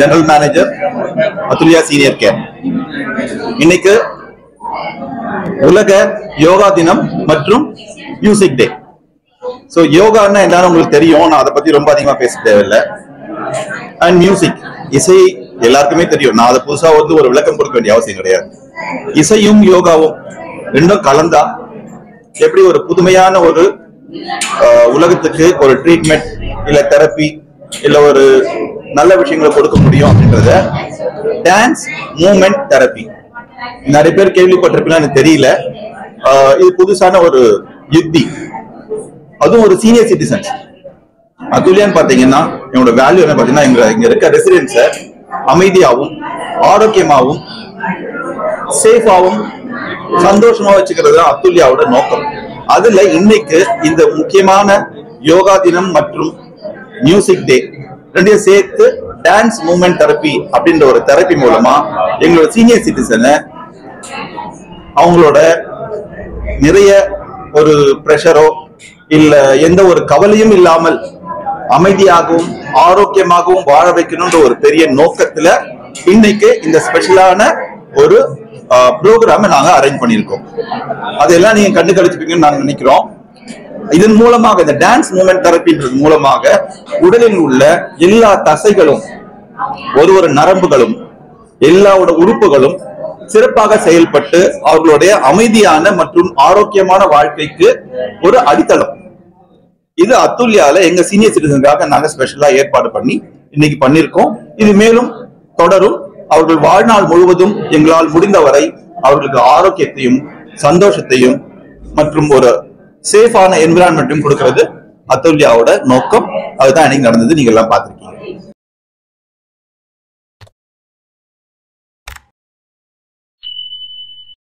General manager Athulya senior care இன்னைக்கு உலக யோகா தினம் மற்றும் மியூசிக் டே ஸோ யோகான்னா என்னன்னு உங்களுக்கு தெரியும். நான் அதை பத்தி ரொம்ப அதிகமா பேச தேவையில்லை. அண்ட் மியூசிக் இசை எல்லாருக்குமே தெரியும். நான் அதை புதுசா வந்து ஒரு விளக்கம் கொடுக்க வேண்டிய அவசியம் கிடையாது. இசையும் யோகாவும் ரெண்டும் கலந்தா எப்படி ஒரு புதுமையான ஒரு உலகத்துக்கு ஒரு ட்ரீட்மெண்ட் இல்ல தெரப்பி இல்ல ஒரு நல்ல விஷயங்களை கொடுக்க முடியும் அப்படின்றத டான்ஸ் மூமெண்ட் தெரப்பி நிறைய பேர் கேள்விப்பட்டிருப்பீங்களா எனக்கு தெரியல. ஆஹ், இது புதுசான ஒரு யுக்தி. அதுவும் ஒரு சீனியர் சிட்டிசன்ஸ் அதுலயான்னு பாத்தீங்கன்னா என்னோட வேல்யூ என்ன பாத்தீங்கன்னா இங்க இங்க இருக்க ரெசிடென்ட்ஸ அமைதியாவும் ஆரோக்கியமாவும் சேஃபாகவும் சந்தோஷமா வச்சுக்கிறது தான் அத்துல்யாவோட நோக்கம். அதுல இன்னைக்கு இந்த முக்கியமான யோகா தினம் மற்றும் மியூசிக் டே ரெண்டையும் சேர்த்து டான்ஸ் மூமெண்ட் தெரப்பி அப்படின்ற ஒரு தெரப்பி மூலமா எங்களோட சீனியர் சிட்டிசனை அவங்களோட நிறைய ஒரு ப்ரெஷரோ இல்ல எந்த ஒரு கவலையும் இல்லாமல் அமைதியாகவும் ஆரோக்கியமாகவும் வாழ வைக்கணும்ன்ற ஒரு பெரிய நோக்கத்துல இன்னைக்கு இந்த ஸ்பெஷலான ஒரு ப்ரோக்ராம் நாங்க அரேஞ்ச் பண்ணியிருக்கோம். அதெல்லாம் நீங்க கண்டு கழிச்சுப்பீங்கன்னு நாங்க நினைக்கிறோம். இதன் மூலமாக இந்த டான்ஸ் மூமெண்ட் தெரப்பின்றது மூலமாக உடலில் உள்ள எல்லா தசைகளும் ஒரு ஒரு நரம்புகளும் எல்லாவோட உறுப்புகளும் சிறப்பாக செயல்பட்டு அவர்களுடைய அமைதியான மற்றும் ஆரோக்கியமான வாழ்க்கைக்கு ஒரு அடித்தளம். இது அத்துல்யால எங்க சீனியர் சிட்டிசனுக்காக நாங்க ஸ்பெஷலா ஏற்பாடு பண்ணி இன்னைக்கு பண்ணிருக்கோம். இது மேலும் தொடரும். அவர்கள் வாழ்நாள் முழுவதும் எங்களால் முடிந்தவரை அவர்களுக்கு ஆரோக்கியத்தையும் சந்தோஷத்தையும் மற்றும் ஒரு சேஃபான என்விரான்மெண்ட்டும் கொடுக்கறது. அத்துல்யாவோட நோக்கம் அதுதான் இன்னைக்கு நடந்தது. நீங்க எல்லாம் பாத்துருக்கீங்க